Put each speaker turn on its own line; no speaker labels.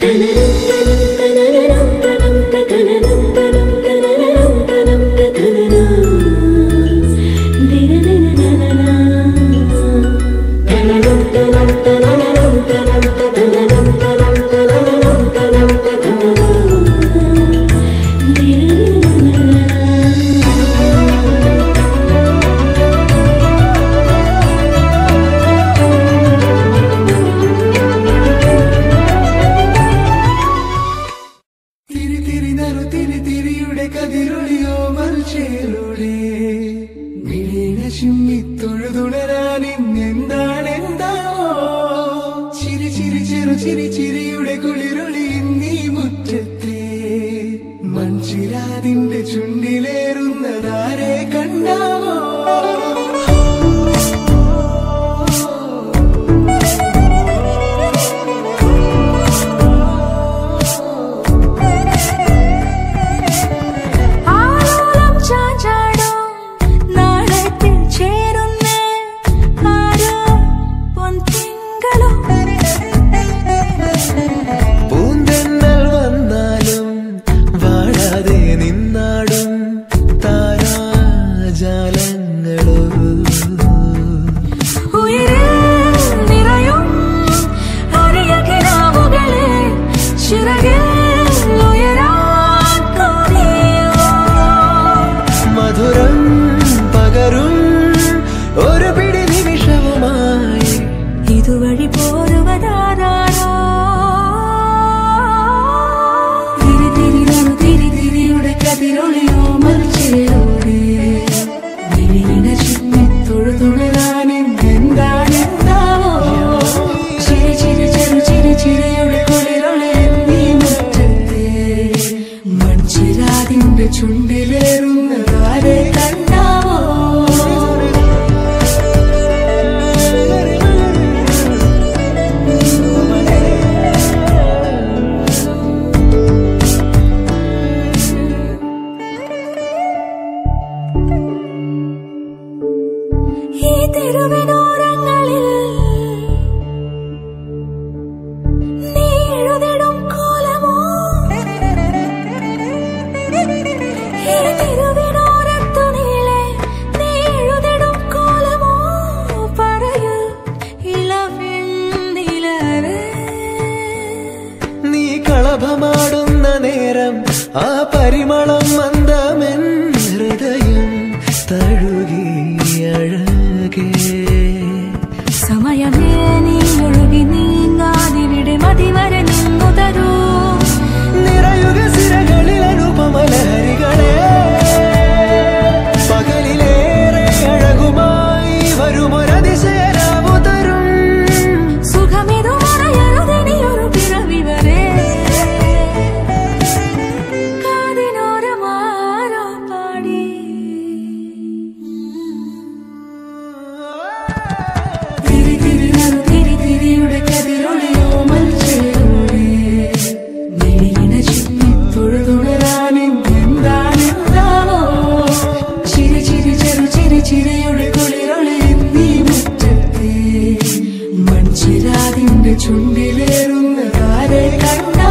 Thank you. ചിമ്മി തൊഴുതുണരാൻ ഇന്നെന്താണ് എന്താണോ ചിരി ചിരി നീ മുറ്റത്തെ. മൺചിരാതിന്റെ ചുണ്ടിലേറുന്നതാരേ Bütün നേരം ആ പരിമളം മന്ദമെൻ ഹൃദയം തഴുകി അഴകേ.
സമയമേ നീ ഒഴുകി നീങ്ങാതിവിടെ മതിവരെ നിന്നു തരൂ
നിറയുക സിരകളിൽ
അനുപമലഹരി. നിന്റെ ചുണ്ടിലേറുന്ന ആരെ കണ്ട